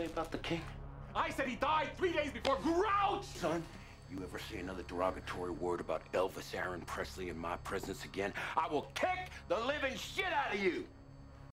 say about the king? I said he died three days before Groucho! Son, you ever say another derogatory word about Elvis Aaron Presley in my presence again, I will kick the living shit out of you!